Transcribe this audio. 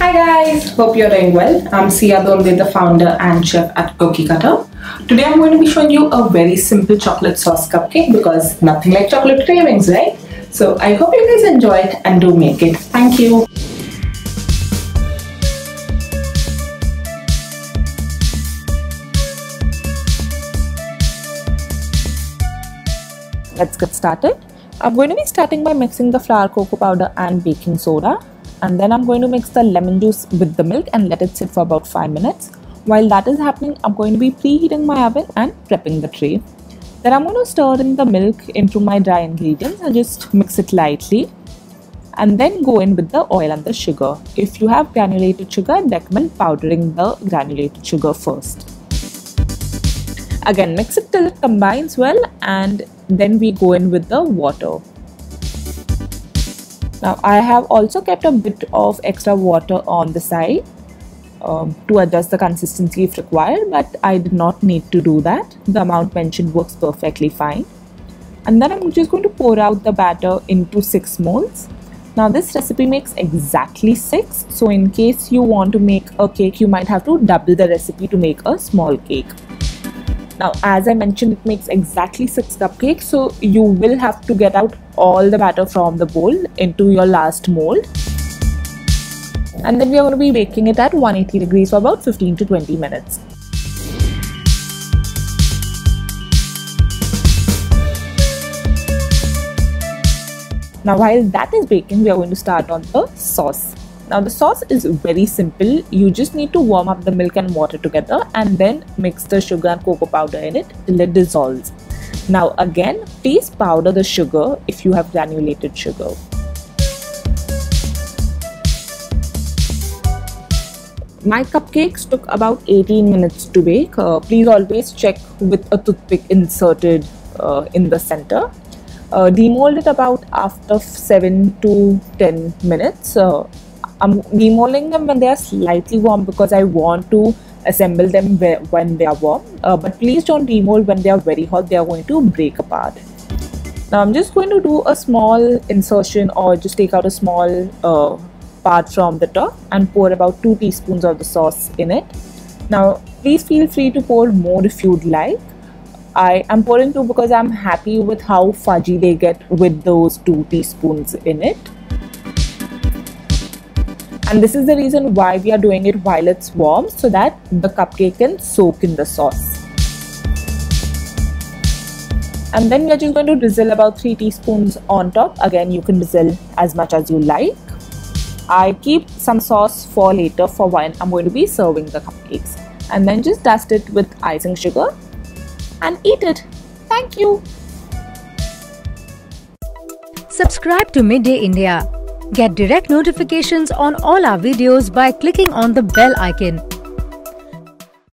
Hi guys, hope you're doing well. I'm Siya Donde, the founder and chef at Cookie Cutter. Today I'm going to be showing you a very simple chocolate sauce cupcake because nothing like chocolate cravings, right? So I hope you guys enjoy it and do make it. Thank you. Let's get started. I'm going to be starting by mixing the flour, cocoa powder and baking soda and then I'm going to mix the lemon juice with the milk and let it sit for about 5 minutes. While that is happening, I'm going to be preheating my oven and prepping the tray. Then I'm going to stir in the milk into my dry ingredients and just mix it lightly and then go in with the oil and the sugar. If you have granulated sugar, I recommend powdering the granulated sugar first. Again, mix it till it combines well and then we go in with the water. Now I have also kept a bit of extra water on the side um, to adjust the consistency if required but I did not need to do that. The amount mentioned works perfectly fine. And then I'm just going to pour out the batter into 6 molds. Now this recipe makes exactly 6 so in case you want to make a cake you might have to double the recipe to make a small cake. Now, as I mentioned, it makes exactly 6 cupcakes. So you will have to get out all the batter from the bowl into your last mold. And then we are going to be baking it at 180 degrees for about 15 to 20 minutes. Now while that is baking, we are going to start on the sauce. Now the sauce is very simple. You just need to warm up the milk and water together and then mix the sugar and cocoa powder in it till it dissolves. Now again, please powder the sugar if you have granulated sugar. My cupcakes took about 18 minutes to bake. Uh, please always check with a toothpick inserted uh, in the center. Uh, demold it about after 7 to 10 minutes. Uh, I'm demolding them when they are slightly warm because I want to assemble them when they are warm. Uh, but please don't demold when they are very hot. They are going to break apart. Now I'm just going to do a small insertion or just take out a small uh, part from the top and pour about 2 teaspoons of the sauce in it. Now please feel free to pour more if you'd like. I am pouring 2 because I'm happy with how fudgy they get with those 2 teaspoons in it and this is the reason why we are doing it while it's warm so that the cupcake can soak in the sauce. And then we are just going to drizzle about 3 teaspoons on top. Again you can drizzle as much as you like. I keep some sauce for later for when I'm going to be serving the cupcakes. And then just dust it with icing sugar and eat it. Thank you. Subscribe to midday india Get direct notifications on all our videos by clicking on the bell icon.